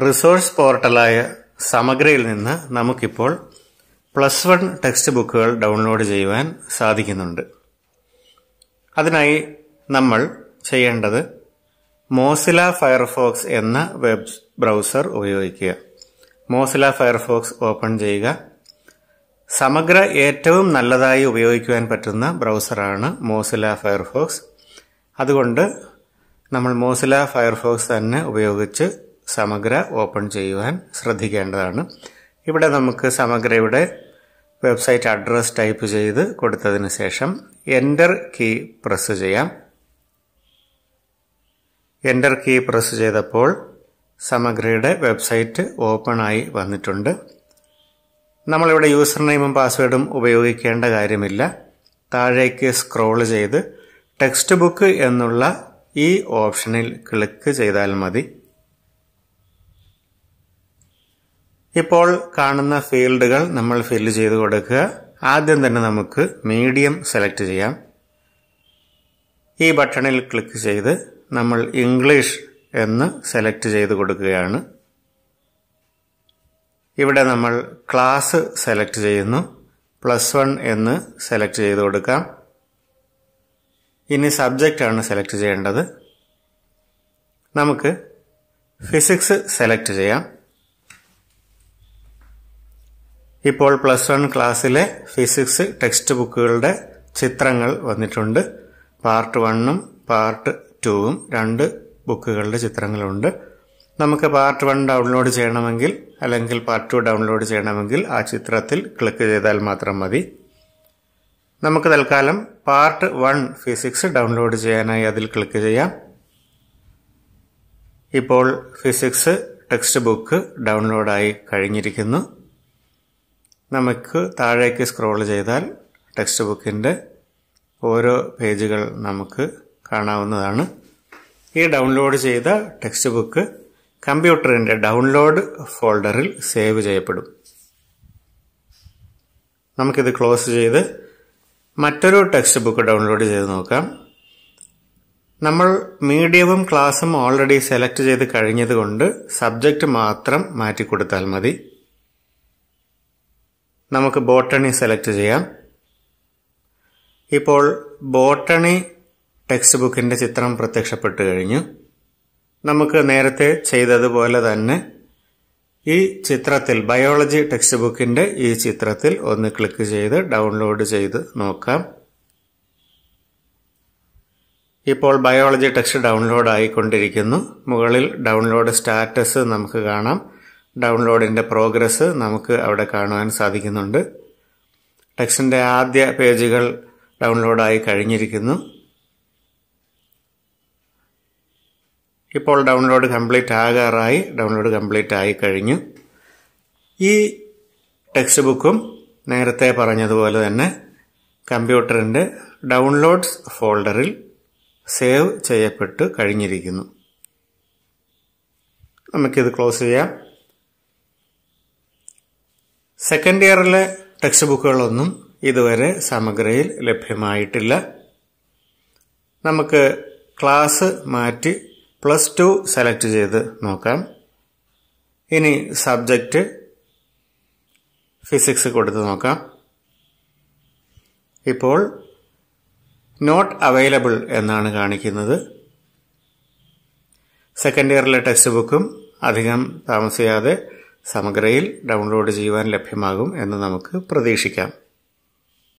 Resource പോർട്ടലായ സമഗ്രയിൽ നിന്ന് നമുക്കിപ്പോൾ പ്ലസ് വൺ ടെക്സ്റ്റ് ബുക്കുകൾ ഡൗൺലോഡ് ചെയ്യുവാൻ സാധിക്കുന്നുണ്ട്. അതിനായി നമ്മൾ ചെയ്യേണ്ടത് മോസില ഫയർഫോക്സ് എന്ന വെബ് ബ്രൗസർ ഉപയോഗിക്കുക. മോസില ഫയർഫോക്സ് ഓപ്പൺ ചെയ്യുക. സമഗ്ര ഏറ്റവും നല്ലതായി ഉപയോഗിക്കുവാൻ പറ്റുന്ന ബ്രൗസറാണ് മോസില ഫയർഫോക്സ്. അതുകൊണ്ട് നമ്മൾ മോസില ഫയർഫോക്സ് തന്നെ ഉപയോഗിച്ച് സമഗ്ര ഓപ്പൺ ചെയ്യുവാൻ ശ്രദ്ധിക്കേണ്ടതാണ്. ഇവിടെ നമുക്ക് സമഗ്രയുടെ വെബ്സൈറ്റ് അഡ്രസ് ടൈപ്പ് ചെയ്ത് കൊടുത്തതിന് ശേഷം എന്റർ കീ പ്രസ് ചെയ്യാം. എന്റർ കീ പ്രസ് ചെയ്തപ്പോൾ സമഗ്രയുടെ വെബ്സൈറ്റ് ഓപ്പൺ ആയി വന്നിട്ടുണ്ട്. നമ്മളിവിടെ യൂസർ നെയിമും പാസ്വേഡും ഉപയോഗിക്കേണ്ട കാര്യമില്ല. താഴേക്ക് സ്ക്രോൾ ചെയ്ത് ടെക്സ്റ്റ് ബുക്ക് എന്നുള്ള ഈ ഓപ്ഷനിൽ ക്ലിക്ക് ചെയ്താൽ മതി. ഇപ്പോൾ കാണുന്ന ഫീൽഡുകൾ നമ്മൾ ഫില്ല് ചെയ്ത് കൊടുക്കുക. ആദ്യം തന്നെ നമുക്ക് മീഡിയം സെലക്ട് ചെയ്യാം. ഈ ബട്ടണിൽ ക്ലിക്ക് ചെയ്ത് നമ്മൾ ഇംഗ്ലീഷ് എന്ന് സെലക്ട് ചെയ്ത് കൊടുക്കുകയാണ്. ഇവിടെ നമ്മൾ ക്ലാസ് സെലക്ട് ചെയ്യുന്നു. പ്ലസ് വൺ എന്ന് സെലക്ട് ചെയ്ത് കൊടുക്കാം. ഇനി സബ്ജക്റ്റ് ആണ് സെലക്ട് ചെയ്യേണ്ടത്. നമുക്ക് ഫിസിക്സ് സെലക്ട് ചെയ്യാം. ഇപ്പോൾ പ്ലസ് വൺ ക്ലാസ്സിലെ ഫിസിക്സ് ടെക്സ്റ്റ് ബുക്കുകളുടെ ചിത്രങ്ങൾ വന്നിട്ടുണ്ട്. പാർട്ട് വണ്ണും പാർട്ട് ടൂവും രണ്ട് ബുക്കുകളുടെ ചിത്രങ്ങളുണ്ട്. നമുക്ക് പാർട്ട് വൺ ഡൗൺലോഡ് ചെയ്യണമെങ്കിൽ അല്ലെങ്കിൽ പാർട്ട് ടു ഡൗൺലോഡ് ചെയ്യണമെങ്കിൽ ആ ചിത്രത്തിൽ ക്ലിക്ക് ചെയ്താൽ മാത്രം മതി. നമുക്ക് തൽക്കാലം പാർട്ട് വൺ ഫിസിക്സ് ഡൗൺലോഡ് ചെയ്യാനായി അതിൽ ക്ലിക്ക് ചെയ്യാം. ഇപ്പോൾ ഫിസിക്സ് ടെക്സ്റ്റ് ബുക്ക് ഡൗൺലോഡായി കഴിഞ്ഞിരിക്കുന്നു. നമുക്ക് താഴേക്ക് സ്ക്രോൾ ചെയ്താൽ ടെക്സ്റ്റ് ബുക്കിന്റെ ഓരോ പേജുകൾ നമുക്ക് കാണാവുന്നതാണ്. ഈ ഡൗൺലോഡ് ചെയ്ത ടെക്സ്റ്റ് ബുക്ക് കമ്പ്യൂട്ടറിന്റെ ഡൗൺലോഡ് ഫോൾഡറിൽ സേവ് ചെയ്യപ്പെടും. നമുക്കിത് ക്ലോസ് ചെയ്ത് മറ്റൊരു ടെക്സ്റ്റ് ബുക്ക് ഡൗൺലോഡ് ചെയ്ത് നോക്കാം. നമ്മൾ മീഡിയവും ക്ലാസ്സും ഓൾറെഡി സെലക്ട് ചെയ്ത് കഴിഞ്ഞതുകൊണ്ട് സബ്ജക്റ്റ് മാത്രം മാറ്റി കൊടുത്താൽ മതി. നമുക്ക് ബോട്ടണി സെലക്ട് ചെയ്യാം. ഇപ്പോൾ ബോട്ടണി ടെക്സ്റ്റ് ബുക്കിന്റെ ചിത്രം പ്രത്യക്ഷപ്പെട്ടു കഴിഞ്ഞു. നമുക്ക് നേരത്തെ ചെയ്തതുപോലെ തന്നെ ഈ ചിത്രത്തിൽ ബയോളജി ടെക്സ്റ്റ് ബുക്കിന്റെ ഈ ചിത്രത്തിൽ ഒന്ന് ക്ലിക്ക് ചെയ്ത് ഡൗൺലോഡ് ചെയ്ത് നോക്കാം. ഇപ്പോൾ ബയോളജി ടെക്സ്റ്റ് ഡൗൺലോഡ് ആയിക്കൊണ്ടിരിക്കുന്നു മുകളിൽ ഡൗൺലോഡ് സ്റ്റാറ്റസ് നമുക്ക് കാണാം. ഡൗൺലോഡിന്റെ പ്രോഗ്രസ് നമുക്ക് അവിടെ കാണുവാൻ സാധിക്കുന്നുണ്ട്. ടെക്സ്റ്റിന്റെ ആദ്യ പേജുകൾ ഡൗൺലോഡായി കഴിഞ്ഞിരിക്കുന്നു. ഇപ്പോൾ ഡൗൺലോഡ് കംപ്ലീറ്റ് ആകാറായി ഡൗൺലോഡ് കംപ്ലീറ്റ് ആയി കഴിഞ്ഞു. ഈ ടെക്സ്റ്റ് ബുക്കും നേരത്തെ പറഞ്ഞതുപോലെ തന്നെ കമ്പ്യൂട്ടറിന്റെ ഡൗൺലോഡ്സ് ഫോൾഡറിൽ സേവ് ചെയ്യപ്പെട്ട് കഴിഞ്ഞിരിക്കുന്നു. നമുക്കിത് ക്ലോസ് ചെയ്യാം. സെക്കൻഡ് ഇയറിലെ ടെക്സ്റ്റ് ബുക്കുകളൊന്നും ഇതുവരെ സമഗ്രയിൽ ലഭ്യമായിട്ടില്ല. നമുക്ക് ക്ലാസ് മാറ്റി പ്ലസ് ടു സെലക്ട് ചെയ്ത് നോക്കാം. ഇനി സബ്ജക്റ്റ് ഫിസിക്സ് കൊടുത്ത് നോക്കാം. ഇപ്പോൾ നോട്ട് അവൈലബിൾ എന്നാണ് കാണിക്കുന്നത്. സെക്കൻഡ് ഇയറിലെ ടെക്സ്റ്റ് ബുക്കും അധികം താമസിയാതെ സമഗ്രയിൽ ഡൗൺലോഡ് ചെയ്യുവാൻ ലഭ്യമാകും എന്ന് നമുക്ക് പ്രതീക്ഷിക്കാം.